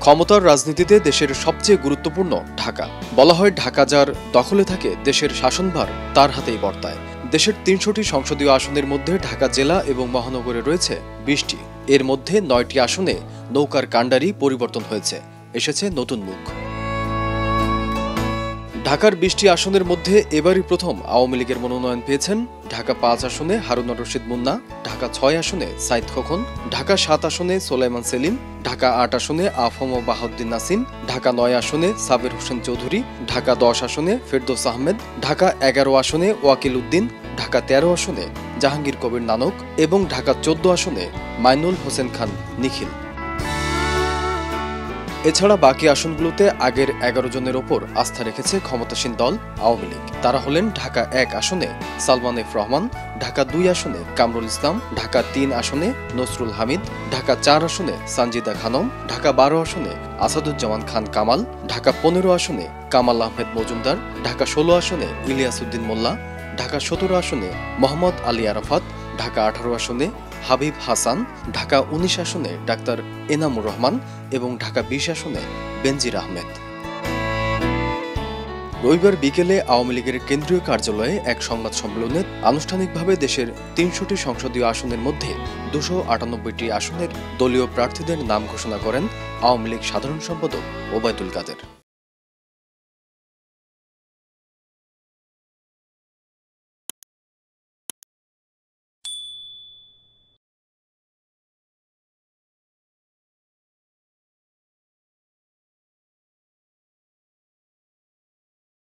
ক্ষমতার রাজনীতিতে দেশের সবচেয়ে গুরুত্বপূর্ণ ঢাকা। বলা হয় ঢাকা যার দখলে থাকে দেশের শাসনভার, তার হাতেই বর্তায়। দেশের তিনশোটি সংসদীয় আসনের মধ্যে ঢাকা জেলা এবং মহানগরে রয়েছে বিশটি। এর মধ্যে নয়টি আসনে নৌকার কাণ্ডারি পরিবর্তন হয়েছে। এসেছে নতুন মুখ। ঢাকার বিশটি আসনের মধ্যে এবারই প্রথম আওয়ামী লীগের মনোনয়ন পেয়েছেন ঢাকা পাঁচ আসনে হারুন রশিদ মুন্না, ঢাকা ছয় আসনে সাইদ খোকন, ঢাকা সাত আসনে সোলাইমান সেলিম, ঢাকা আট আসনে আফম বাহাউদ্দিন নাসিম, ঢাকা নয় আসনে সাবের হোসেন চৌধুরী, ঢাকা দশ আসনে ফেরদৌস আহমেদ, ঢাকা এগারো আসনে ওয়াকিল উদ্দিন, ঢাকা তেরো আসনে জাহাঙ্গীর কবির নানক এবং ঢাকা চোদ্দ আসনে মাইনুল হোসেন খান নিখিল। এছাড়া বাকি আসনগুলোতে আগের এগারো জনের ওপর আস্থা রেখেছে ক্ষমতাসীন দল আওয়ামী লীগ। তারা হলেন ঢাকা এক আসনে সালমান এফ রহমান, ঢাকা দুই আসনে কামরুল ইসলাম, ঢাকা তিন আসনে নসরুল হামিদ, ঢাকা চার আসনে সানজিদা খানম, ঢাকা বারো আসনে আসাদুজ্জামান খান কামাল, ঢাকা পনেরো আসনে কামাল আহমেদ মজুমদার, ঢাকা ষোলো আসনে ইলিয়াস উদ্দিন মোল্লা, ঢাকা সতেরো আসনে মোহাম্মদ আলী আরাফাত, ঢাকা আঠারো আসনে হাবিব হাসান, ঢাকা উনিশ আসনে ডাক্তার এনামুর রহমান এবং ঢাকা বিশ আসনে বেনজির আহমেদ। রবিবার বিকেলে আওয়ামী লীগের কেন্দ্রীয় কার্যালয়ে এক সংবাদ সম্মেলনে আনুষ্ঠানিকভাবে দেশের তিনশোটি সংসদীয় আসনের মধ্যে দুশো আটানব্বইটি আসনের দলীয় প্রার্থীদের নাম ঘোষণা করেন আওয়ামী লীগ সাধারণ সম্পাদক ওবায়দুল কাদের।